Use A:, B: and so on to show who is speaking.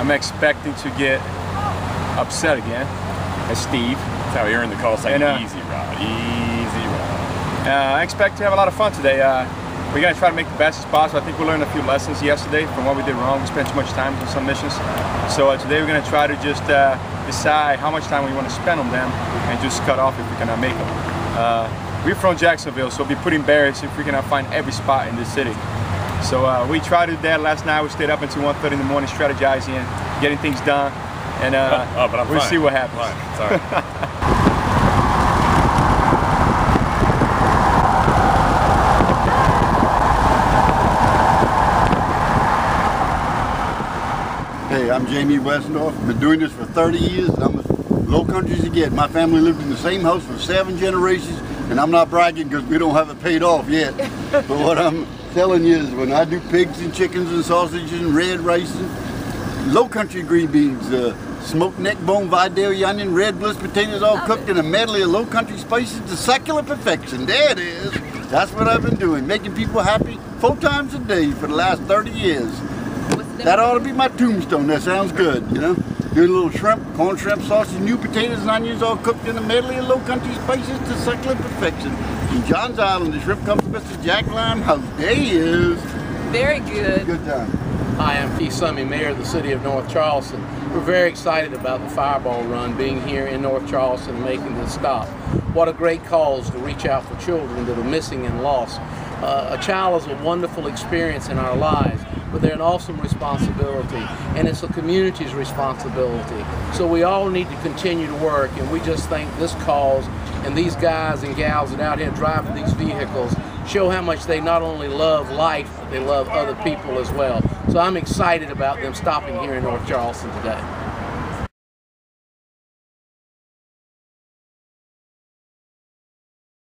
A: I'm expecting to get upset again as Steve.
B: That's how we earn the call sign
A: And, uh,
B: Easy Rod. Easy Rod.
A: Uh, I expect to have a lot of fun today. Uh, we're gonna try to make the best as possible. I think we learned a few lessons yesterday from what we did wrong. We spent too much time on some missions. So uh, today we're gonna try to just uh, decide how much time we want to spend on them and just cut off if we cannot make them. Uh, we're from Jacksonville, so we'll be putting barriers if we cannot find every spot in this city. So uh, we tried to do that last night. We stayed up until 1.30 in the morning strategizing getting things done. And uh,
B: oh, but I'm
A: we'll
B: fine.
A: see what happens.
B: Fine. Sorry.
C: Hey, I'm Jamie Westendorf. Been doing this for 30 years. I'm as low country as you get. My family lived in the same house for seven generations, and I'm not bragging because we don't have it paid off yet. but what I'm telling you is when I do pigs and chickens and sausages and red rice and low country green beans, uh, smoked neck bone, Vidalia onion, red bliss potatoes, all cooked in a medley of low country spices to succulent perfection. There it is. That's what I've been doing, making people happy four times a day for the last 30 years. That ought to be my tombstone. That sounds good, you know? Do a little shrimp, corn shrimp sausage, new potatoes and onions all cooked in a medley of low country spices to succulent perfection. In John's Island, the shrimp comes from Mr. Jack Limehouse. There he is.
D: Very good.
C: Good time.
E: Hi, I'm Keith Summey, Mayor of the City of North Charleston. We're very excited about the Fireball Run being here in North Charleston and making this stop. What a great cause to reach out for children that are missing and lost. Uh, a child is a wonderful experience in our lives, but they're an awesome responsibility, and it's the community's responsibility. So we all need to continue to work, and we just think this cause and these guys and gals that are out here driving these vehicles show how much they not only love life, but they love other people as well. So I'm excited about them stopping here in North Charleston today.